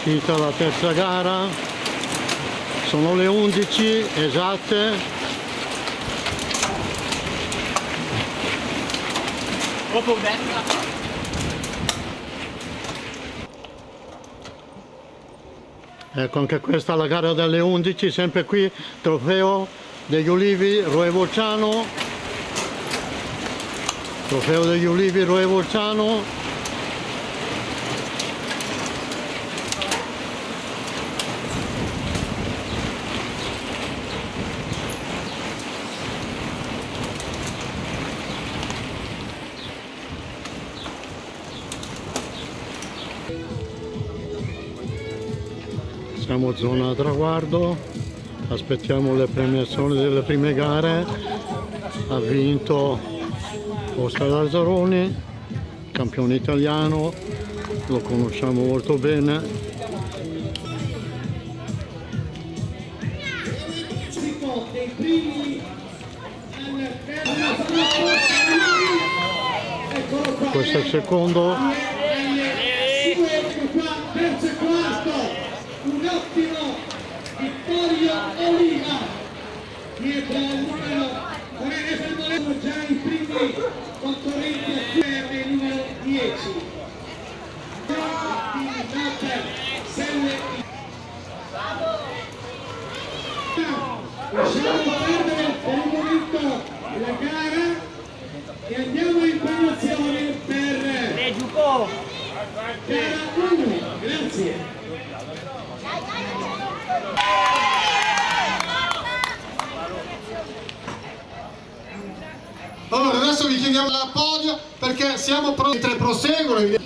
Finita la terza gara, sono le 11 esatte. Ecco anche questa la gara delle 11, sempre qui, trofeo degli ulivi Roe Volciano. Trofeo degli ulivi Roe Volciano. Siamo zona traguardo aspettiamo le premiazioni delle prime gare. Ha vinto Oscar Lazzaroni campione italiano. Lo conosciamo molto bene. Questo è il secondo i primi concorrenti a numero 10 lasciamo perdere per un momento la gara e andiamo in premiazione per E gara 1 grazie vi chiediamo l'appoggio perché siamo pronti, mentre proseguono. eh,